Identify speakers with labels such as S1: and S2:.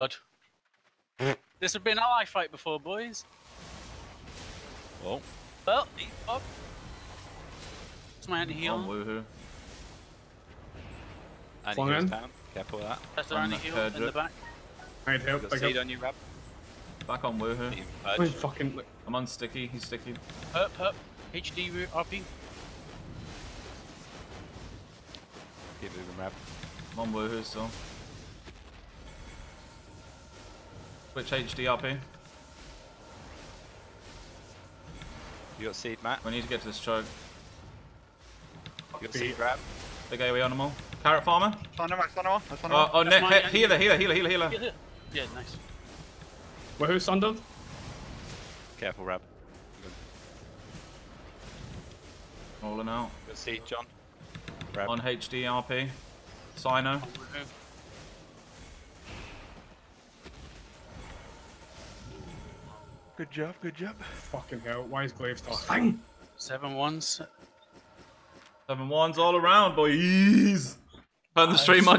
S1: God. this has been ally fight before, boys. Oh.
S2: Well,
S1: Well, eat up. It's my
S3: On
S1: anti-heal.
S3: woohoo.
S2: and
S4: Flung
S2: he goes
S4: in.
S2: down. Careful with that.
S1: That's the anti-heal
S3: third
S1: in the back.
S4: I need help.
S2: Got
S4: I
S2: seed
S4: got
S2: on you, Rab.
S3: Back on woohoo.
S2: Team
S4: I'm fucking.
S3: I'm on sticky. He's sticky.
S1: Herp, herp. HD root RP.
S2: Keep moving, Rab.
S3: I'm on woohoo still. Switch HDRP.
S2: You got seed, Matt.
S3: We need to get to this choke.
S2: You got
S4: Beat.
S2: seed, Rab.
S3: Big AoE animal. Carrot farmer.
S5: Thunder Max, Thunder Thunder
S3: Oh, oh
S1: That's
S3: ne-
S1: mine,
S3: he- healer, healer, healer, healer, healer.
S1: Yeah, yeah, nice.
S4: Wait, who's sundered?
S2: Careful, Rab.
S3: Rolling out.
S2: You got seed, John. Rab.
S3: On HDRP. Sino.
S5: Good job, good job.
S4: Fucking hell. Why is Glaive still? Bang!
S1: Seven ones.
S3: Seven ones all around, boys. Turn the stream on.